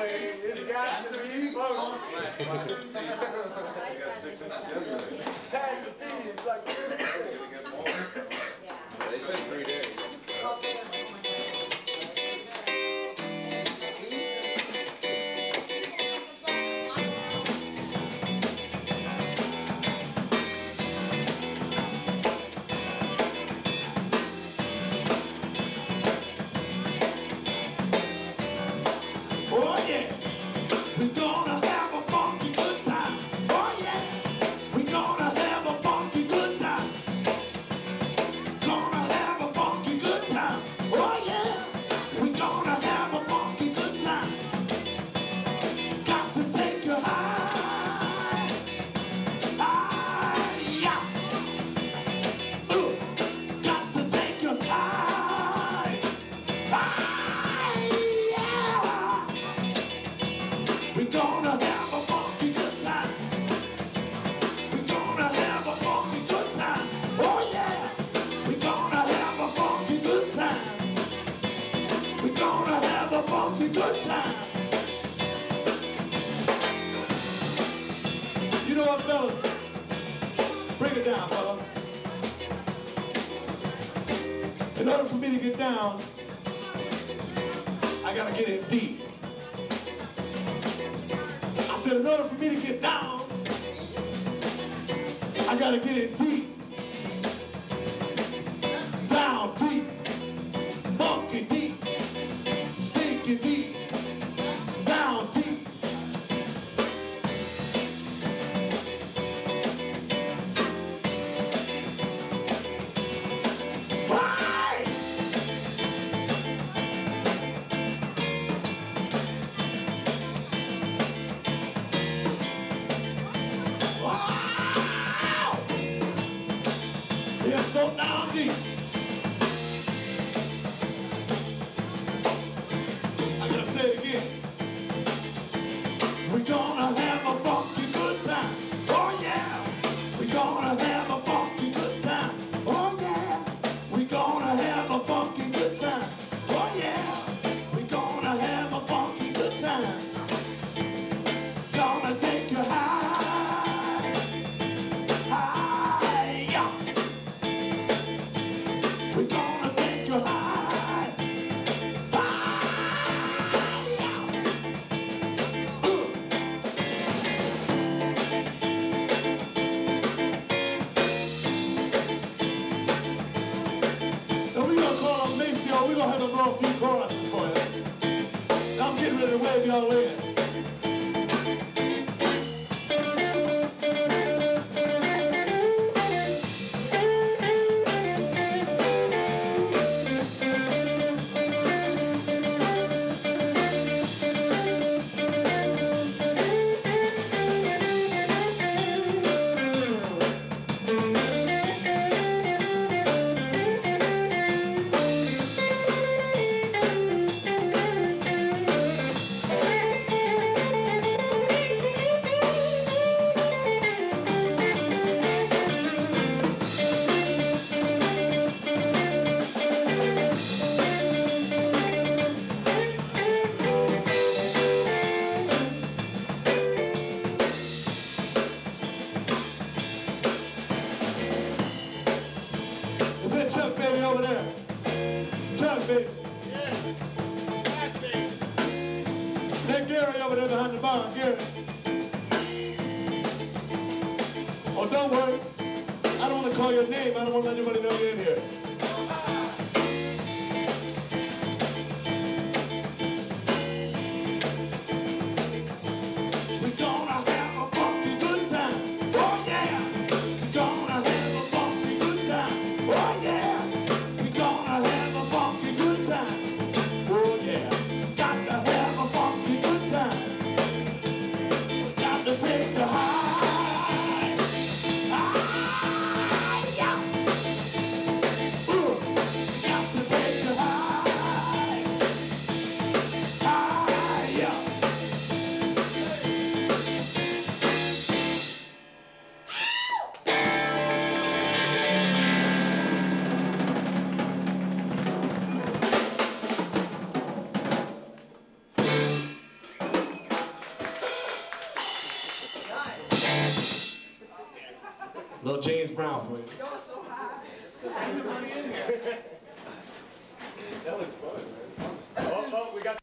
way. It's got to be fun. Pass the. It's like. They said three days. What, fellas? Bring it down, fellas. In order for me to get down, I gotta get in deep. I said, in order for me to get down, I gotta get it deep. Yeah, so down deep. I gotta say it again. We're gonna have We're gonna have him roll a few choruses for you. I'm getting ready to wave y'all in. Chuck baby. That Gary over there behind the bar, Gary. Oh, don't worry. I don't want to call your name. I don't want to let anybody know you're in here. Little James Brown for you. Y'all so high. That was fun, man. Oh, oh, we got